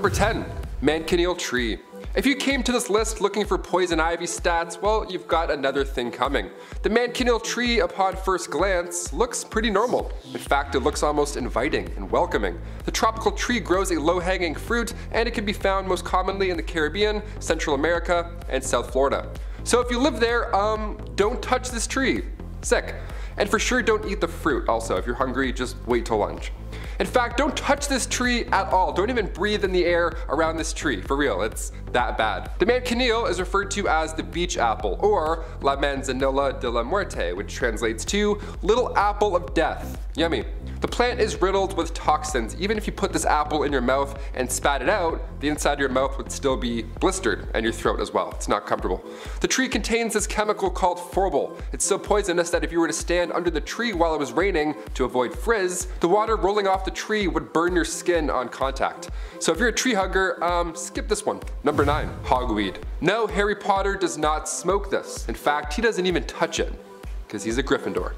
Number 10. Manchineel Tree. If you came to this list looking for poison ivy stats, well, you've got another thing coming. The manchineel tree, upon first glance, looks pretty normal. In fact, it looks almost inviting and welcoming. The tropical tree grows a low-hanging fruit, and it can be found most commonly in the Caribbean, Central America, and South Florida. So if you live there, um, don't touch this tree. Sick. And for sure don't eat the fruit also. If you're hungry, just wait till lunch. In fact, don't touch this tree at all. Don't even breathe in the air around this tree. For real, it's that bad. The manchineel is referred to as the beach apple or La manzanilla de la muerte, which translates to little apple of death. Yummy. The plant is riddled with toxins. Even if you put this apple in your mouth and spat it out, the inside of your mouth would still be blistered and your throat as well. It's not comfortable. The tree contains this chemical called phorbol. It's so poisonous that if you were to stand under the tree while it was raining to avoid frizz, the water rolling off the tree would burn your skin on contact. So if you're a tree hugger, um, skip this one. Number 9. Hogweed. No, Harry Potter does not smoke this. In fact, he doesn't even touch it, because he's a Gryffindor.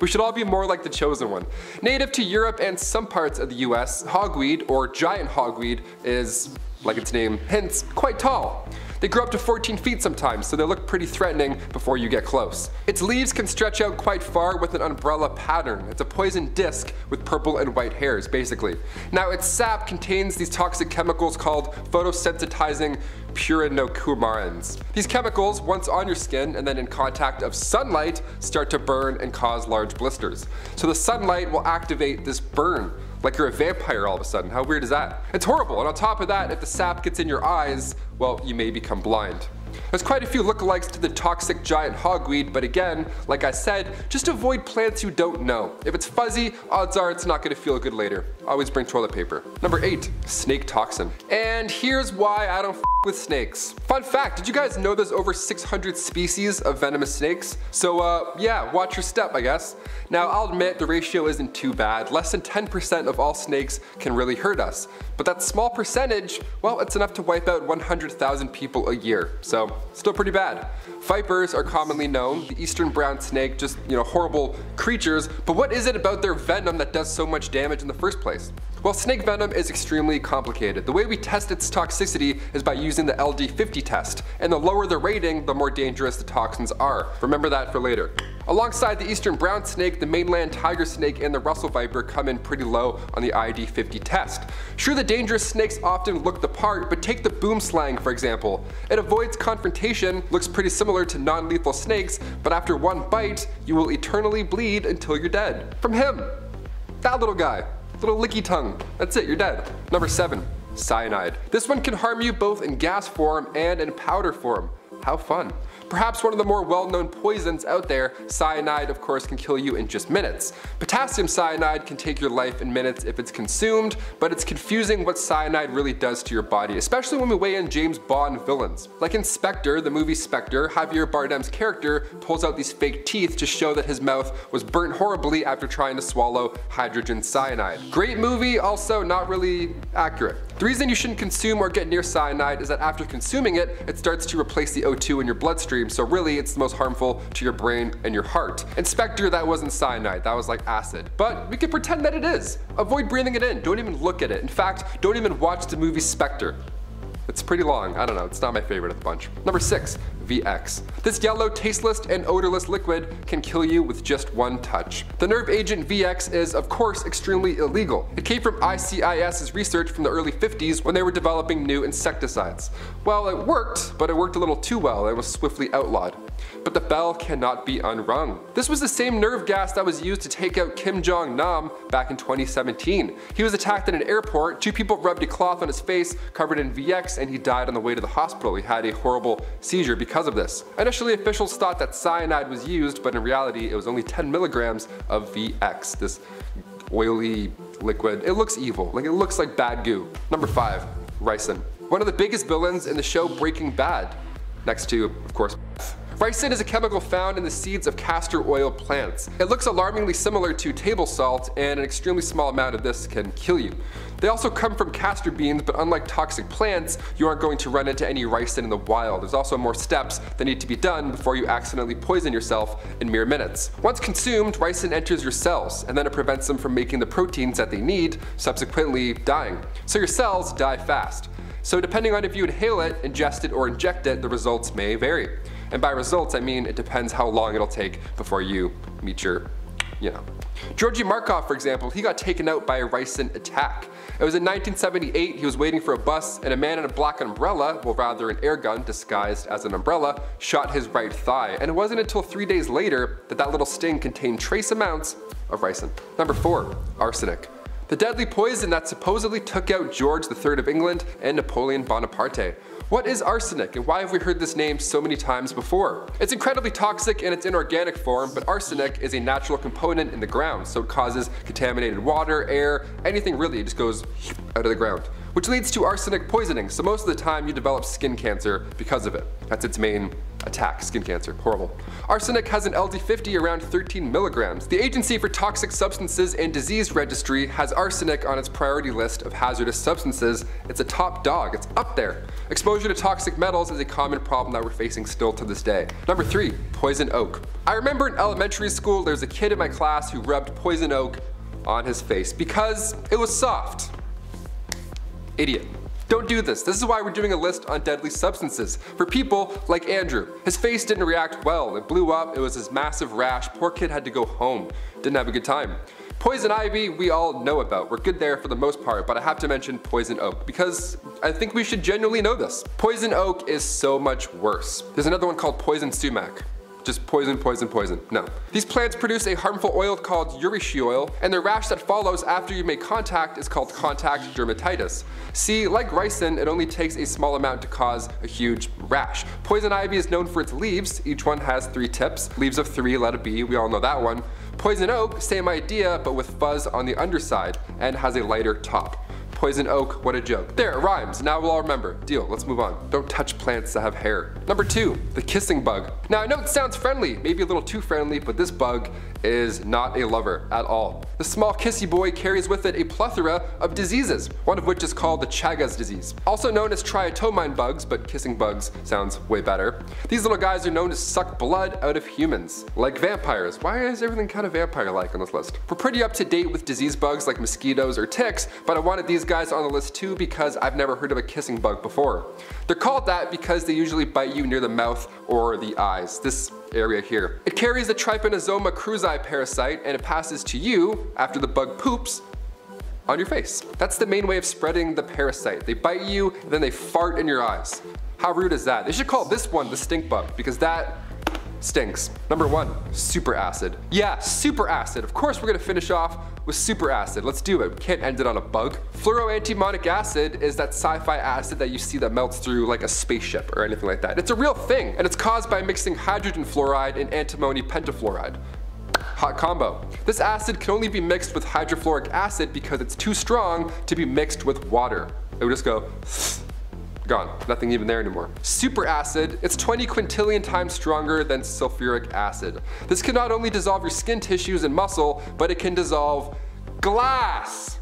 We should all be more like the chosen one. Native to Europe and some parts of the US, hogweed, or giant hogweed, is, like its name hints, quite tall. They grow up to 14 feet sometimes, so they look pretty threatening before you get close. Its leaves can stretch out quite far with an umbrella pattern. It's a poison disc with purple and white hairs, basically. Now its sap contains these toxic chemicals called photosensitizing furanocoumarins. These chemicals, once on your skin and then in contact of sunlight, start to burn and cause large blisters. So the sunlight will activate this burn, like you're a vampire all of a sudden. How weird is that? It's horrible, and on top of that, if the sap gets in your eyes, well, you may become blind. There's quite a few lookalikes to the toxic giant hogweed, but again, like I said, just avoid plants you don't know. If it's fuzzy, odds are it's not gonna feel good later. Always bring toilet paper. Number 8. Snake toxin. And here's why I don't with snakes. Fun fact, did you guys know there's over 600 species of venomous snakes? So uh, yeah, watch your step I guess. Now I'll admit the ratio isn't too bad. Less than 10% of all snakes can really hurt us. But that small percentage, well it's enough to wipe out 100,000 people a year. So still pretty bad. Vipers are commonly known, the eastern brown snake, just you know horrible creatures, but what is it about their venom that does so much damage in the first place? Well, snake venom is extremely complicated. The way we test its toxicity is by using the LD50 test, and the lower the rating, the more dangerous the toxins are. Remember that for later. Alongside the eastern brown snake, the mainland tiger snake and the Russell viper come in pretty low on the LD50 test. Sure, the dangerous snakes often look the part, but take the boomslang for example. It avoids confrontation, looks pretty similar to non-lethal snakes, but after one bite, you will eternally bleed until you're dead. From him. That little guy. Little licky tongue. That's it, you're dead. Number 7. Cyanide. This one can harm you both in gas form and in powder form. How fun. Perhaps one of the more well-known poisons out there, cyanide of course can kill you in just minutes. Potassium cyanide can take your life in minutes if it's consumed, but it's confusing what cyanide really does to your body, especially when we weigh in James Bond villains. Like in Spectre, the movie Spectre, Javier Bardem's character pulls out these fake teeth to show that his mouth was burnt horribly after trying to swallow hydrogen cyanide. Great movie, also not really accurate. The reason you shouldn't consume or get near cyanide is that after consuming it, it starts to replace the O2 in your bloodstream so really it's the most harmful to your brain and your heart. In Spectre, that wasn't cyanide, that was like acid. But we can pretend that it is. Avoid breathing it in, don't even look at it. In fact, don't even watch the movie Spectre. It's pretty long, I don't know, it's not my favorite of the bunch. Number 6. VX. This yellow, tasteless, and odorless liquid can kill you with just one touch. The nerve agent VX is, of course, extremely illegal. It came from ICIS's research from the early 50s when they were developing new insecticides. Well, it worked, but it worked a little too well and was swiftly outlawed. But the bell cannot be unrung. This was the same nerve gas that was used to take out Kim Jong-nam back in 2017. He was attacked at an airport, two people rubbed a cloth on his face covered in VX and he died on the way to the hospital. He had a horrible seizure because of this. Initially officials thought that cyanide was used, but in reality it was only 10 milligrams of VX, this oily liquid. It looks evil, like it looks like bad goo. Number 5. Ricin. One of the biggest villains in the show Breaking Bad, next to, of course, Ricin is a chemical found in the seeds of castor oil plants. It looks alarmingly similar to table salt and an extremely small amount of this can kill you. They also come from castor beans, but unlike toxic plants, you aren't going to run into any ricin in the wild. There's also more steps that need to be done before you accidentally poison yourself in mere minutes. Once consumed, ricin enters your cells, and then it prevents them from making the proteins that they need, subsequently dying. So your cells die fast. So depending on if you inhale it, ingest it, or inject it, the results may vary. And by results, I mean it depends how long it'll take before you meet your, you know. Georgy Markov, for example, he got taken out by a ricin attack. It was in 1978, he was waiting for a bus, and a man in a black umbrella, well rather an air gun disguised as an umbrella, shot his right thigh. And it wasn't until three days later that that little sting contained trace amounts of ricin. Number 4. Arsenic. The deadly poison that supposedly took out George III of England and Napoleon Bonaparte. What is arsenic and why have we heard this name so many times before? It's incredibly toxic in its inorganic form, but arsenic is a natural component in the ground, so it causes contaminated water, air, anything really, it just goes out of the ground. Which leads to arsenic poisoning, so most of the time you develop skin cancer because of it. That's its main attack, skin cancer, horrible. Arsenic has an LD50 around 13 milligrams. The Agency for Toxic Substances and Disease Registry has arsenic on its priority list of hazardous substances. It's a top dog, it's up there. Exposure to toxic metals is a common problem that we're facing still to this day. Number 3. Poison oak. I remember in elementary school there was a kid in my class who rubbed poison oak on his face because it was soft. Idiot. Don't do this. This is why we're doing a list on deadly substances. For people like Andrew. His face didn't react well. It blew up. It was this massive rash. Poor kid had to go home. Didn't have a good time. Poison ivy, we all know about. We're good there for the most part, but I have to mention poison oak because I think we should genuinely know this. Poison oak is so much worse. There's another one called poison sumac just poison, poison, poison. No. These plants produce a harmful oil called urushiol oil, and the rash that follows after you make contact is called contact dermatitis. See, like ricin, it only takes a small amount to cause a huge rash. Poison ivy is known for its leaves. Each one has three tips. Leaves of three, let it be, we all know that one. Poison oak, same idea, but with fuzz on the underside, and has a lighter top. Poison oak, what a joke. There, it rhymes. Now we'll all remember. Deal, let's move on. Don't touch plants that have hair. Number two, the kissing bug. Now I know it sounds friendly, maybe a little too friendly, but this bug is not a lover at all. The small kissy boy carries with it a plethora of diseases, one of which is called the Chagas disease. Also known as triatomine bugs, but kissing bugs sounds way better. These little guys are known to suck blood out of humans, like vampires. Why is everything kind of vampire-like on this list? We're pretty up to date with disease bugs like mosquitoes or ticks, but I wanted these guys on the list too because I've never heard of a kissing bug before. They're called that because they usually bite you near the mouth or the eyes. This area here. It carries the Trypanosoma cruzi parasite and it passes to you after the bug poops on your face. That's the main way of spreading the parasite. They bite you, then they fart in your eyes. How rude is that? They should call this one the stink bug because that stinks. Number one, super acid. Yeah, super acid. Of course we're gonna finish off with super acid. Let's do it. We can't end it on a bug. Fluoroantimonic acid is that sci-fi acid that you see that melts through like a spaceship or anything like that. It's a real thing, and it's caused by mixing hydrogen fluoride and antimony pentafluoride. Hot combo. This acid can only be mixed with hydrofluoric acid because it's too strong to be mixed with water. It would just go Gone. Nothing even there anymore. Super acid, it's 20 quintillion times stronger than sulfuric acid. This can not only dissolve your skin tissues and muscle, but it can dissolve glass.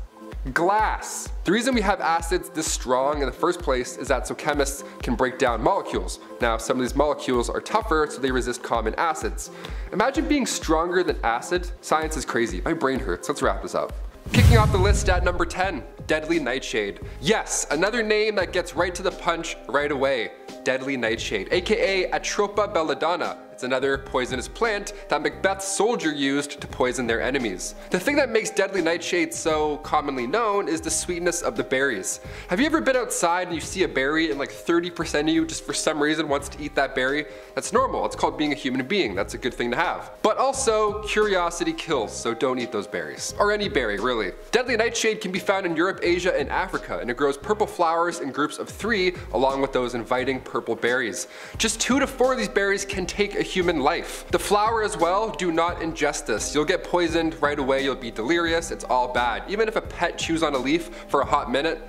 Glass. The reason we have acids this strong in the first place is that so chemists can break down molecules. Now some of these molecules are tougher so they resist common acids. Imagine being stronger than acid. Science is crazy. My brain hurts. Let's wrap this up. Kicking off the list at number 10, Deadly Nightshade. Yes, another name that gets right to the punch right away. Deadly Nightshade, aka Atropa belladonna, it's another poisonous plant that Macbeth's soldier used to poison their enemies. The thing that makes deadly nightshade so commonly known is the sweetness of the berries. Have you ever been outside and you see a berry and like 30% of you just for some reason wants to eat that berry? That's normal, it's called being a human being, that's a good thing to have. But also, curiosity kills, so don't eat those berries. Or any berry, really. Deadly nightshade can be found in Europe, Asia, and Africa, and it grows purple flowers in groups of three, along with those inviting purple berries. Just two to four of these berries can take a human life. The flower as well, do not ingest this. You'll get poisoned right away, you'll be delirious, it's all bad. Even if a pet chews on a leaf for a hot minute,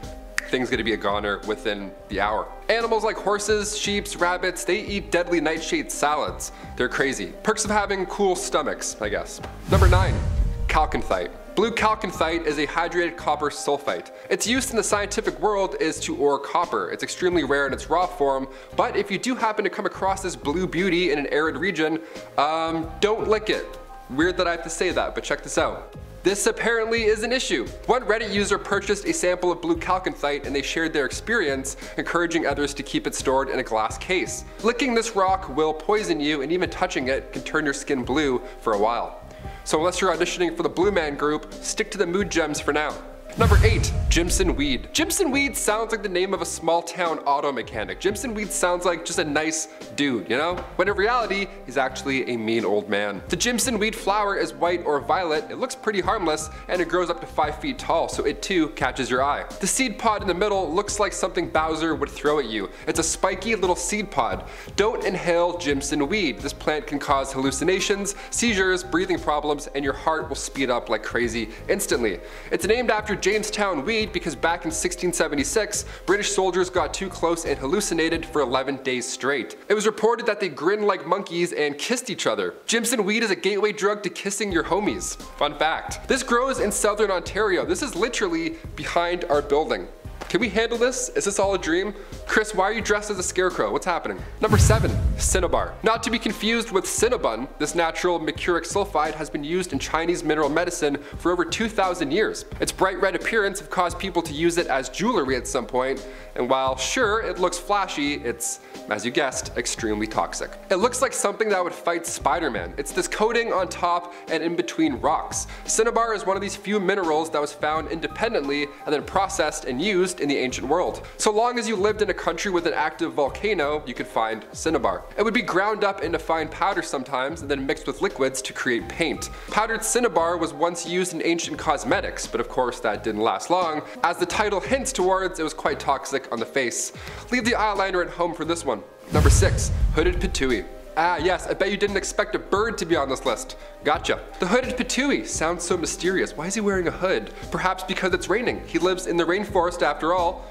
thing's gonna be a goner within the hour. Animals like horses, sheep, rabbits, they eat deadly nightshade salads. They're crazy. Perks of having cool stomachs, I guess. Number 9. Chalcanthite. Blue chalcanthite is a hydrated copper sulfite. Its use in the scientific world is to ore copper. It's extremely rare in its raw form, but if you do happen to come across this blue beauty in an arid region, um, don't lick it. Weird that I have to say that, but check this out. This apparently is an issue. One Reddit user purchased a sample of blue chalcanthite and they shared their experience, encouraging others to keep it stored in a glass case. Licking this rock will poison you and even touching it can turn your skin blue for a while. So unless you're auditioning for the Blue Man group, stick to the mood gems for now. Number 8. Jimson Weed. Jimson Weed sounds like the name of a small town auto mechanic. Jimson Weed sounds like just a nice dude, you know? When in reality, he's actually a mean old man. The Jimson Weed flower is white or violet, it looks pretty harmless, and it grows up to 5 feet tall, so it too catches your eye. The seed pod in the middle looks like something Bowser would throw at you. It's a spiky little seed pod. Don't inhale Jimson Weed. This plant can cause hallucinations, seizures, breathing problems, and your heart will speed up like crazy instantly. It's named after Jamestown weed because back in 1676, British soldiers got too close and hallucinated for 11 days straight. It was reported that they grinned like monkeys and kissed each other. Jimson weed is a gateway drug to kissing your homies. Fun fact. This grows in southern Ontario. This is literally behind our building. Can we handle this? Is this all a dream? Chris, why are you dressed as a scarecrow? What's happening? Number 7. Cinnabar. Not to be confused with Cinnabon, this natural mercuric sulfide has been used in Chinese mineral medicine for over 2,000 years. Its bright red appearance have caused people to use it as jewelry at some point, and while sure it looks flashy, it's, as you guessed, extremely toxic. It looks like something that would fight Spider-Man. It's this coating on top and in between rocks. Cinnabar is one of these few minerals that was found independently and then processed and used in the ancient world. So long as you lived in a country with an active volcano, you could find cinnabar. It would be ground up into fine powder sometimes and then mixed with liquids to create paint. Powdered cinnabar was once used in ancient cosmetics, but of course that didn't last long. As the title hints towards, it was quite toxic on the face. Leave the eyeliner at home for this one. Number 6. Hooded Pitohui. Ah yes, I bet you didn't expect a bird to be on this list. Gotcha. The hooded pitohui sounds so mysterious. Why is he wearing a hood? Perhaps because it's raining. He lives in the rainforest after all.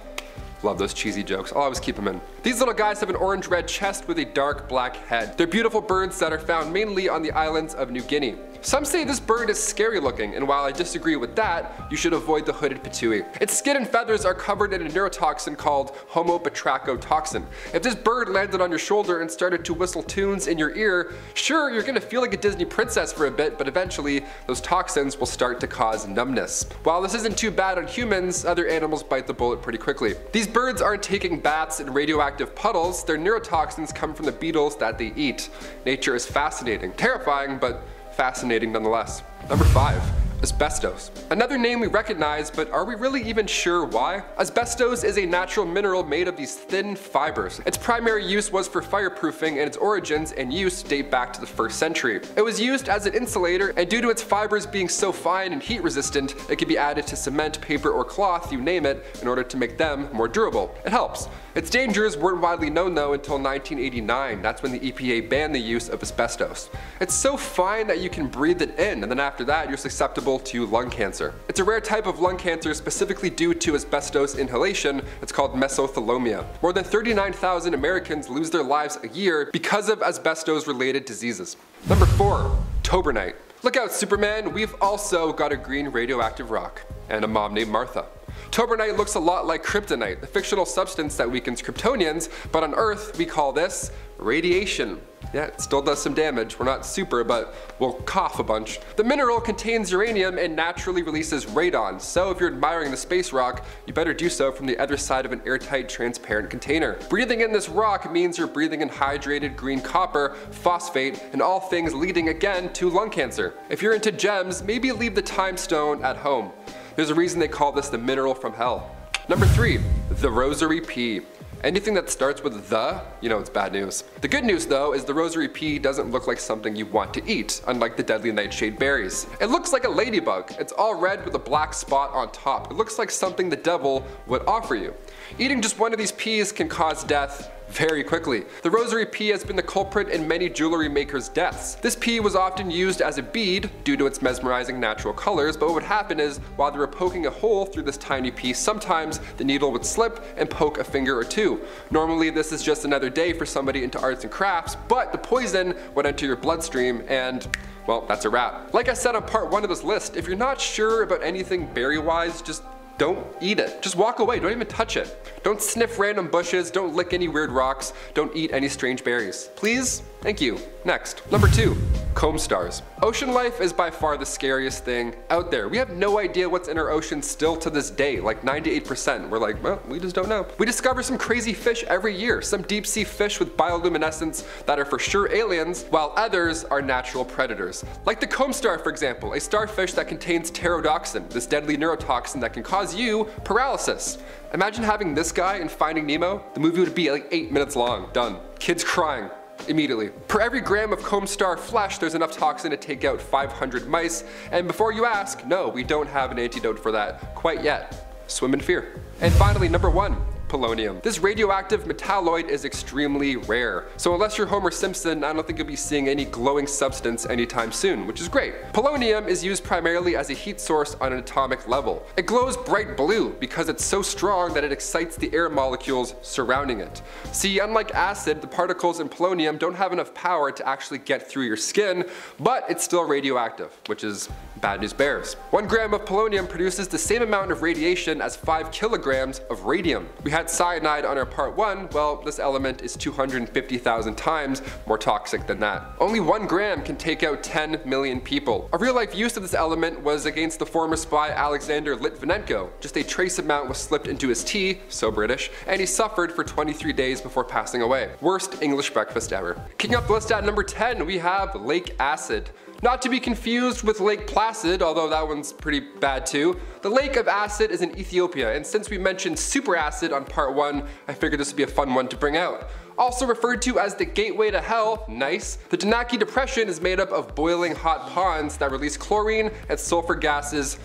Love those cheesy jokes. I'll always keep them in. These little guys have an orange-red chest with a dark black head. They're beautiful birds that are found mainly on the islands of New Guinea. Some say this bird is scary looking, and while I disagree with that, you should avoid the hooded pitohui. Its skin and feathers are covered in a neurotoxin called Homo homobatrachotoxin. If this bird landed on your shoulder and started to whistle tunes in your ear, sure, you're gonna feel like a Disney princess for a bit, but eventually, those toxins will start to cause numbness. While this isn't too bad on humans, other animals bite the bullet pretty quickly. These birds aren't taking baths in radioactive puddles, their neurotoxins come from the beetles that they eat. Nature is fascinating, terrifying, but fascinating nonetheless. Number 5 asbestos. Another name we recognize, but are we really even sure why? Asbestos is a natural mineral made of these thin fibers. Its primary use was for fireproofing and its origins and use date back to the first century. It was used as an insulator and due to its fibers being so fine and heat resistant, it could be added to cement, paper, or cloth, you name it, in order to make them more durable. It helps. Its dangers weren't widely known though until 1989. That's when the EPA banned the use of asbestos. It's so fine that you can breathe it in and then after that you're susceptible to lung cancer. It's a rare type of lung cancer specifically due to asbestos inhalation. It's called mesothelioma. More than 39,000 Americans lose their lives a year because of asbestos related diseases. Number 4. Torbernite. Look out Superman, we've also got a green radioactive rock. And a mom named Martha. Torbernite looks a lot like kryptonite, the fictional substance that weakens Kryptonians, but on Earth we call this radiation. Yeah, it still does some damage. We're not super, but we'll cough a bunch. The mineral contains uranium and naturally releases radon, so if you're admiring the space rock, you better do so from the other side of an airtight transparent container. Breathing in this rock means you're breathing in hydrated green copper, phosphate, and all things leading again to lung cancer. If you're into gems, maybe leave the time stone at home. There's a reason they call this the mineral from hell. Number 3. The Rosary Pea. Anything that starts with the, you know it's bad news. The good news though is the rosary pea doesn't look like something you want to eat, unlike the deadly nightshade berries. It looks like a ladybug. It's all red with a black spot on top. It looks like something the devil would offer you. Eating just one of these peas can cause death very quickly. The rosary pea has been the culprit in many jewelry makers' deaths. This pea was often used as a bead due to its mesmerizing natural colors, but what would happen is while they were poking a hole through this tiny piece, sometimes the needle would slip and poke a finger or two. Normally this is just another day for somebody into arts and crafts, but the poison would enter your bloodstream and well, that's a wrap. Like I said on part one of this list, if you're not sure about anything berry-wise, just don't eat it. Just walk away, don't even touch it. Don't sniff random bushes, don't lick any weird rocks, don't eat any strange berries. Please? Thank you. Next. Number two, comb stars. Ocean life is by far the scariest thing out there. We have no idea what's in our ocean still to this day, like 98%. We're like, well, we just don't know. We discover some crazy fish every year, some deep sea fish with bioluminescence that are for sure aliens, while others are natural predators. Like the comb star, for example, a starfish that contains tetrodotoxin, this deadly neurotoxin that can cause you paralysis. Imagine having this guy in Finding Nemo. The movie would be like eight minutes long, done. Kids crying, immediately. Per every gram of comb star flesh, there's enough toxin to take out 500 mice, and before you ask, no, we don't have an antidote for that quite yet. Swim in fear. And finally, number one, polonium. This radioactive metalloid is extremely rare, so unless you're Homer Simpson, I don't think you'll be seeing any glowing substance anytime soon, which is great. Polonium is used primarily as a heat source on an atomic level. It glows bright blue because it's so strong that it excites the air molecules surrounding it. See, unlike acid, the particles in polonium don't have enough power to actually get through your skin, but it's still radioactive, which is bad news bears. One gram of polonium produces the same amount of radiation as five kilograms of radium. We had cyanide on our part 1, well, this element is 250,000 times more toxic than that. Only 1 gram can take out 10 million people. A real life use of this element was against the former spy Alexander Litvinenko. Just a trace amount was slipped into his tea, so British, and he suffered for 23 days before passing away. Worst English breakfast ever. Kicking up the list at number 10, we have lake acid. Not to be confused with Lake Placid, although that one's pretty bad too. The Lake of Acid is in Ethiopia, and since we mentioned super acid on part 1, I figured this would be a fun one to bring out. Also referred to as the gateway to hell, nice, the Danakil Depression is made up of boiling hot ponds that release chlorine and sulfur gases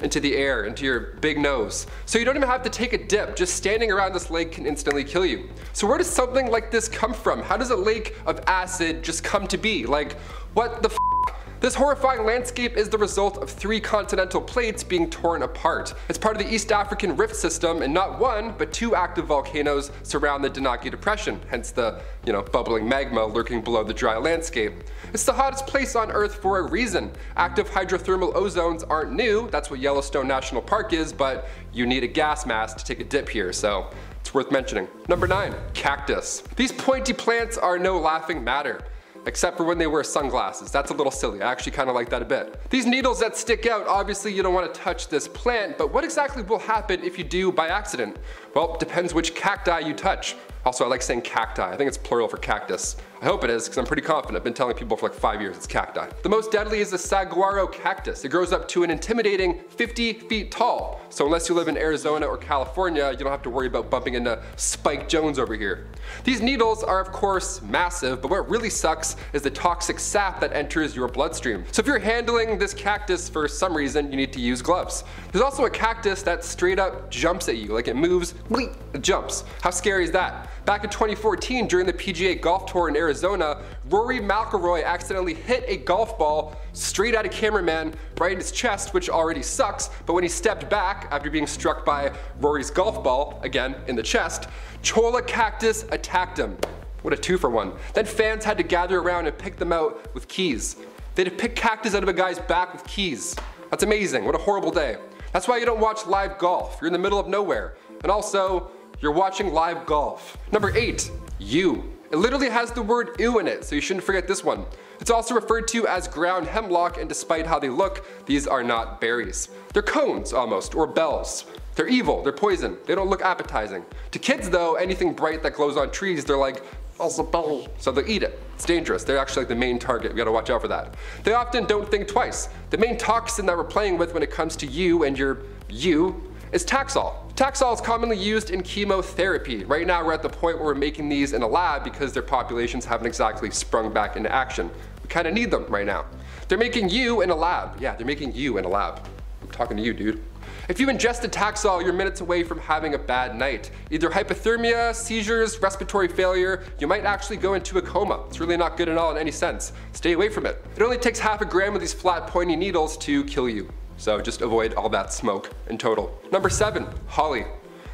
into the air, into your big nose. So you don't even have to take a dip, just standing around this lake can instantly kill you. So where does something like this come from? How does a lake of acid just come to be? Like, what the this horrifying landscape is the result of three continental plates being torn apart. It's part of the East African Rift System and not one, but two active volcanoes surround the Danakil Depression, hence the, you know, bubbling magma lurking below the dry landscape. It's the hottest place on Earth for a reason. Active hydrothermal ozones aren't new, that's what Yellowstone National Park is, but you need a gas mask to take a dip here, so it's worth mentioning. Number 9. Cactus. These pointy plants are no laughing matter except for when they wear sunglasses. That's a little silly. I actually kind of like that a bit. These needles that stick out, obviously you don't want to touch this plant, but what exactly will happen if you do by accident? Well, depends which cacti you touch. Also, I like saying cacti. I think it's plural for cactus. I hope it is, because I'm pretty confident. I've been telling people for like five years it's cacti. The most deadly is the saguaro cactus. It grows up to an intimidating 50 feet tall. So unless you live in Arizona or California, you don't have to worry about bumping into Spike Jones over here. These needles are of course massive, but what really sucks is the toxic sap that enters your bloodstream. So if you're handling this cactus for some reason, you need to use gloves. There's also a cactus that straight up jumps at you, like it moves, bleep, it jumps. How scary is that? Back in 2014, during the PGA Golf Tour in Arizona, Rory McIlroy accidentally hit a golf ball straight at a cameraman right in his chest, which already sucks, but when he stepped back after being struck by Rory's golf ball, again in the chest, Cholla Cactus attacked him. What a two for one. Then fans had to gather around and pick them out with keys. They had to pick cactus out of a guy's back with keys. That's amazing, what a horrible day. That's why you don't watch live golf, you're in the middle of nowhere. And also, you're watching live golf. Number eight, yew. It literally has the word ew in it, so you shouldn't forget this one. It's also referred to as ground hemlock, and despite how they look, these are not berries. They're cones, almost, or bells. They're evil, they're poison, they don't look appetizing. To kids though, anything bright that glows on trees, they're like, also bell. So they'll eat it. It's dangerous. They're actually like the main target. We gotta watch out for that. They often don't think twice. The main toxin that we're playing with when it comes to you and your yew is Taxol. Taxol is commonly used in chemotherapy. Right now we're at the point where we're making these in a lab because their populations haven't exactly sprung back into action. We kinda need them right now. They're making you in a lab. Yeah, they're making you in a lab. I'm talking to you, dude. If you ingested Taxol, you're minutes away from having a bad night. Either hypothermia, seizures, respiratory failure, you might actually go into a coma. It's really not good at all in any sense. Stay away from it. It only takes half a gram of these flat pointy needles to kill you. So just avoid all that smoke in total. Number seven, holly.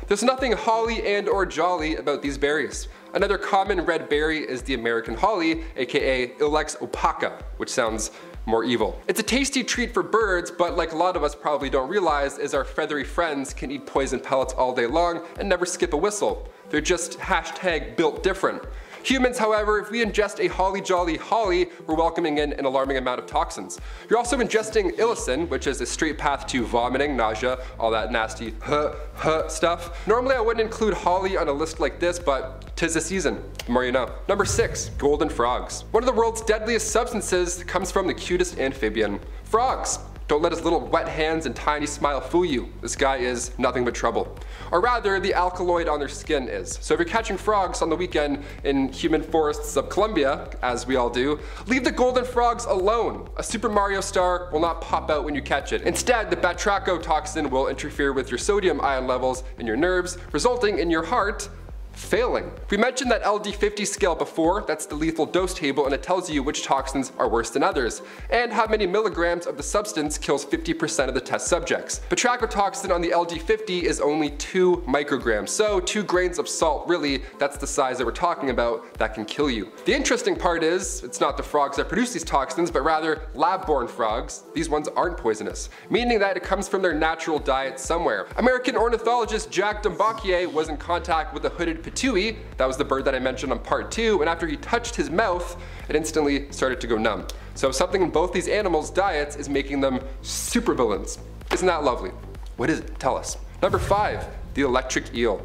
There's nothing holly and or jolly about these berries. Another common red berry is the American holly, aka Ilex opaca, which sounds more evil. It's a tasty treat for birds, but like a lot of us probably don't realize is our feathery friends can eat poison pellets all day long and never skip a whistle. They're just hashtag built different. Humans, however, if we ingest a holly jolly holly, we're welcoming in an alarming amount of toxins. You're also ingesting ilicin, which is a straight path to vomiting, nausea, all that nasty huh, huh stuff. Normally I wouldn't include holly on a list like this, but tis the season. The more you know. Number six, golden frogs. One of the world's deadliest substances comes from the cutest amphibian, frogs. Don't let his little wet hands and tiny smile fool you. This guy is nothing but trouble. Or rather, the alkaloid on their skin is. So if you're catching frogs on the weekend in humid forests of Colombia, as we all do, leave the golden frogs alone. A Super Mario star will not pop out when you catch it. Instead, the batrachotoxin will interfere with your sodium ion levels in your nerves, resulting in your heart failing. We mentioned that LD50 scale before, that's the lethal dose table and it tells you which toxins are worse than others, and how many milligrams of the substance kills 50% of the test subjects. Batrachotoxin on the LD50 is only 2 micrograms, so 2 grains of salt really, that's the size that we're talking about, that can kill you. The interesting part is, it's not the frogs that produce these toxins, but rather lab-born frogs. These ones aren't poisonous, meaning that it comes from their natural diet somewhere. American ornithologist Jack Dumbacher was in contact with a hooded Pitohui, that was the bird that I mentioned on part 2, and after he touched his mouth, it instantly started to go numb. So something in both these animals' diets is making them super villains. Isn't that lovely? What is it? Tell us. Number 5. The electric eel.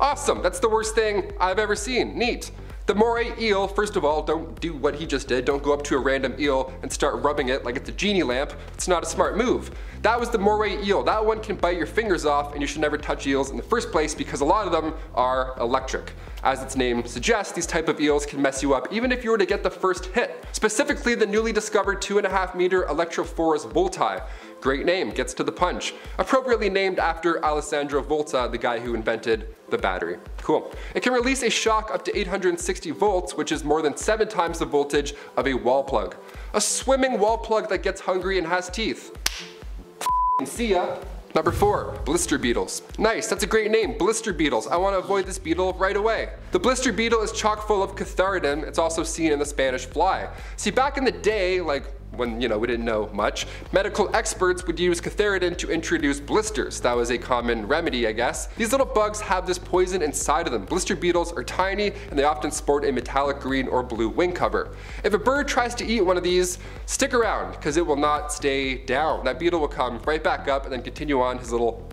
Awesome, that's the worst thing I've ever seen. Neat. The moray eel, first of all, don't do what he just did. Don't go up to a random eel and start rubbing it like it's a genie lamp. It's not a smart move. That was the moray eel. That one can bite your fingers off and you should never touch eels in the first place because a lot of them are electric. As its name suggests, these type of eels can mess you up even if you were to get the first hit. Specifically the newly discovered 2.5 meter Electrophorus volti. Great name, gets to the punch. Appropriately named after Alessandro Volta, the guy who invented the battery. Cool. It can release a shock up to 860 volts, which is more than seven times the voltage of a wall plug. A swimming wall plug that gets hungry and has teeth. See ya. Number four, blister beetles. Nice, that's a great name, blister beetles. I want to avoid this beetle right away. The blister beetle is chock full of cantharidin. It's also seen in the Spanish fly. See, back in the day, like when you know we didn't know much, medical experts would use cantharidin to introduce blisters. That was a common remedy, I guess. These little bugs have this poison inside of them. Blister beetles are tiny and they often sport a metallic green or blue wing cover. If a bird tries to eat one of these, stick around because it will not stay down. That beetle will come right back up and then continue on his little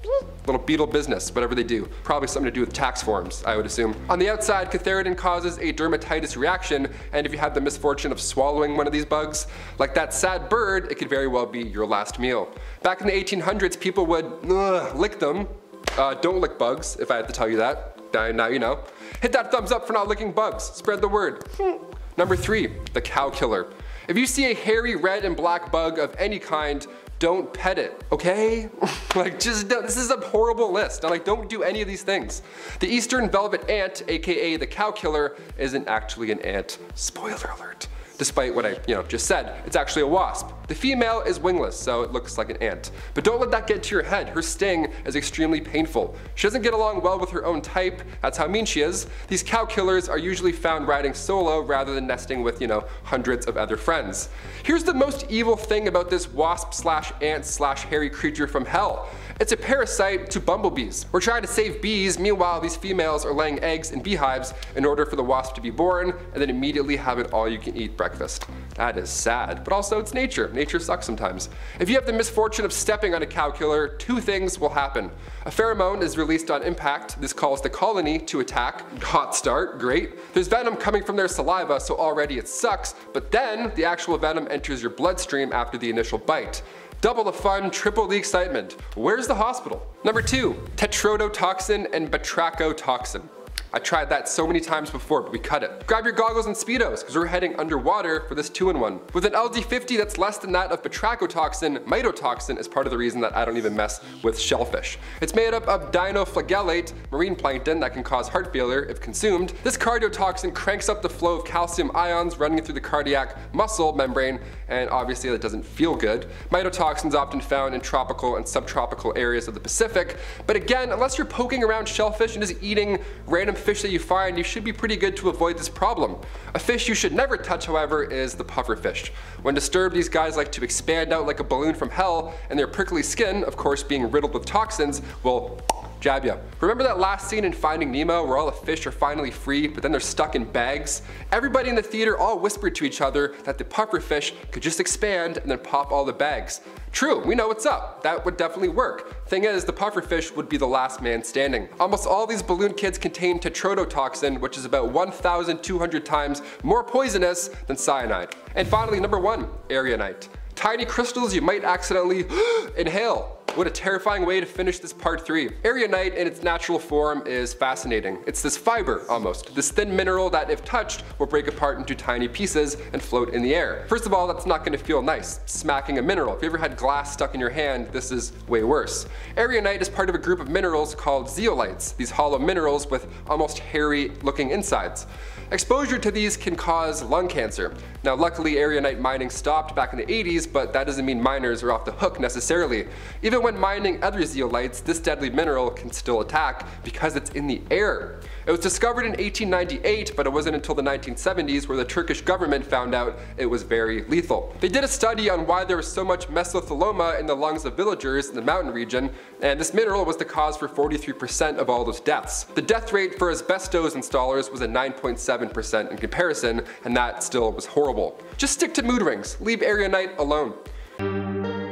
little beetle business, whatever they do. Probably something to do with tax forms, I would assume. On the outside, cantharidin causes a dermatitis reaction, and if you have the misfortune of swallowing one of these bugs, like that sad bird, it could very well be your last meal. Back in the 1800s, people would ugh, lick them. Uh, don't lick bugs, if I had to tell you that. Now you know. Hit that thumbs up for not licking bugs. Spread the word. Number three, the cow killer. If you see a hairy red and black bug of any kind, don't pet it, okay? like just don't, this is a horrible list. Like, don't do any of these things. The eastern velvet ant, AKA the cow killer, isn't actually an ant. Spoiler alert despite what I you know just said. It's actually a wasp. The female is wingless, so it looks like an ant. But don't let that get to your head. Her sting is extremely painful. She doesn't get along well with her own type. That's how mean she is. These cow killers are usually found riding solo rather than nesting with, you know, hundreds of other friends. Here's the most evil thing about this wasp slash ant slash hairy creature from hell. It's a parasite to bumblebees. We're trying to save bees, meanwhile these females are laying eggs in beehives in order for the wasp to be born and then immediately have an all you can eat breakfast. That is sad, but also it's nature. Nature sucks sometimes. If you have the misfortune of stepping on a cow killer, two things will happen. A pheromone is released on impact. This calls the colony to attack. Hot start, great. There's venom coming from their saliva, so already it sucks, but then the actual venom enters your bloodstream after the initial bite. Double the fun, triple the excitement. Where's the hospital? Number two, tetrodotoxin and batrachotoxin. I tried that so many times before, but we cut it. Grab your goggles and speedos, because we're heading underwater for this two-in-one. With an LD50 that's less than that of batrachotoxin, maitotoxin is part of the reason that I don't even mess with shellfish. It's made up of dinoflagellate, marine plankton that can cause heart failure if consumed. This cardiotoxin cranks up the flow of calcium ions running through the cardiac muscle membrane, and obviously that doesn't feel good. Maitotoxin is often found in tropical and subtropical areas of the Pacific, but again, unless you're poking around shellfish and just eating random fish that you find, you should be pretty good to avoid this problem. A fish you should never touch, however, is the pufferfish. When disturbed, these guys like to expand out like a balloon from hell, and their prickly skin, of course being riddled with toxins, will jab ya. Remember that last scene in Finding Nemo where all the fish are finally free, but then they're stuck in bags? Everybody in the theater all whispered to each other that the pufferfish could just expand and then pop all the bags. True, we know what's up. That would definitely work. Thing is, the pufferfish would be the last man standing. Almost all these balloon kids contain tetrodotoxin, which is about 1,200 times more poisonous than cyanide. And finally, number one, erionite. Tiny crystals you might accidentally inhale. What a terrifying way to finish this part 3. Erionite in its natural form is fascinating. It's this fiber, almost. This thin mineral that if touched will break apart into tiny pieces and float in the air. First of all, that's not going to feel nice, smacking a mineral. If you ever had glass stuck in your hand, this is way worse. Erionite is part of a group of minerals called zeolites, these hollow minerals with almost hairy looking insides. Exposure to these can cause lung cancer. Now luckily erionite mining stopped back in the 80s, but that doesn't mean miners are off the hook necessarily. Even when mining other zeolites, this deadly mineral can still attack because it's in the air. It was discovered in 1898, but it wasn't until the 1970s where the Turkish government found out it was very lethal. They did a study on why there was so much mesothelioma in the lungs of villagers in the mountain region, and this mineral was the cause for 43% of all those deaths. The death rate for asbestos installers was a 9.7% in comparison, and that still was horrible. Just stick to mood rings, leave erionite alone.